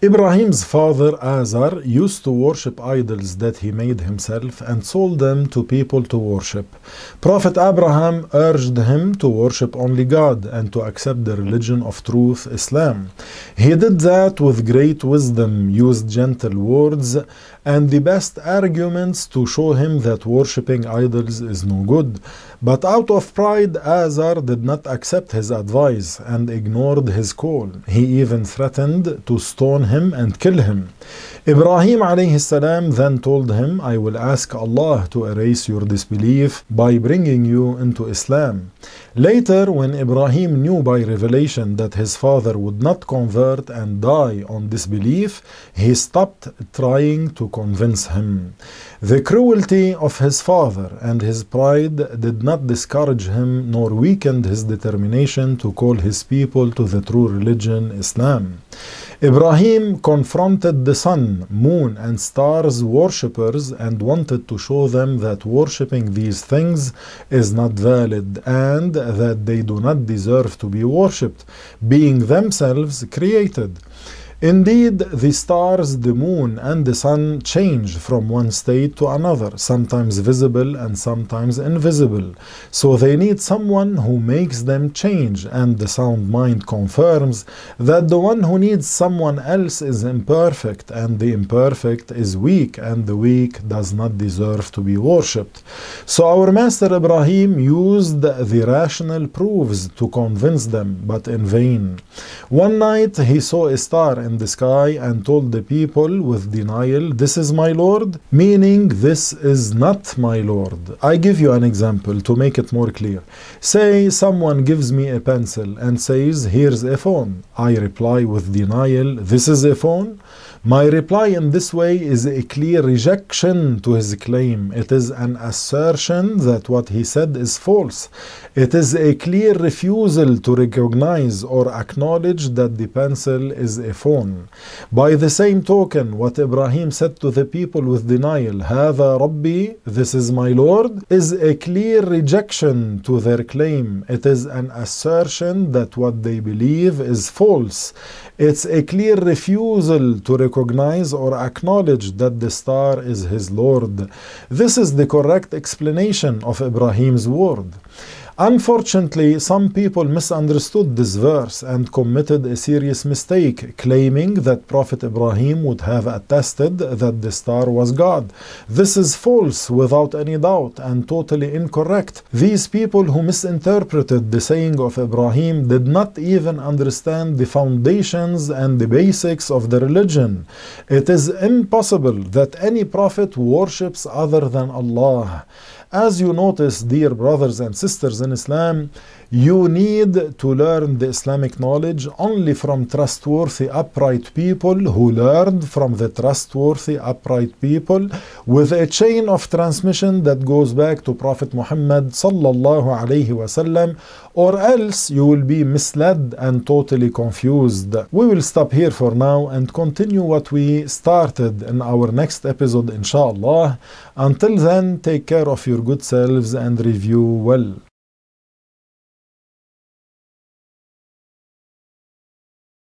Ibrahim's father Azar used to worship idols that he made himself and sold them to people to worship. Prophet Abraham urged him to worship only God and to accept the religion of truth, Islam. He did that with great wisdom, used gentle words and the best arguments to show him that worshipping idols is no good. But out of pride, Azar did not accept his advice and ignored his call. He even threatened to stone him and kill him. Ibrahim alayhi then told him, I will ask Allah to erase your disbelief by bringing you into Islam. Later, when Ibrahim knew by revelation that his father would not convert and die on disbelief, he stopped trying to convince him. The cruelty of his father and his pride did not discourage him nor weakened his determination to call his people to the true religion, Islam. Ibrahim confronted the sun, moon, and stars worshippers and wanted to show them that worshipping these things is not valid and that they do not deserve to be worshipped, being themselves created. Indeed, the stars, the moon, and the sun change from one state to another, sometimes visible and sometimes invisible. So they need someone who makes them change, and the sound mind confirms that the one who needs someone else is imperfect, and the imperfect is weak, and the weak does not deserve to be worshipped. So our Master Ibrahim used the rational proofs to convince them, but in vain. One night he saw a star in the sky and told the people with denial, This is my Lord, meaning this is not my Lord. I give you an example to make it more clear. Say someone gives me a pencil and says, Here's a phone. I reply with denial, This is a phone. My reply in this way is a clear rejection to his claim. It is an assertion that what he said is false. It is a clear refusal to recognize or acknowledge that the pencil is a phone. By the same token, what Ibrahim said to the people with denial, هذا ربي, this is my Lord, is a clear rejection to their claim. It is an assertion that what they believe is false. It's a clear refusal to recognize or acknowledge that the star is his Lord. This is the correct explanation of Ibrahim's word. Unfortunately, some people misunderstood this verse and committed a serious mistake, claiming that Prophet Ibrahim would have attested that the star was God. This is false without any doubt and totally incorrect. These people who misinterpreted the saying of Ibrahim did not even understand the foundations and the basics of the religion. It is impossible that any prophet worships other than Allah. As you notice, dear brothers and sisters in Islam, you need to learn the Islamic knowledge only from trustworthy, upright people who learned from the trustworthy, upright people with a chain of transmission that goes back to Prophet Muhammad sallallahu alaihi wasallam, or else you will be misled and totally confused. We will stop here for now and continue what we started in our next episode, inshallah. Until then, take care of your good selves and review well.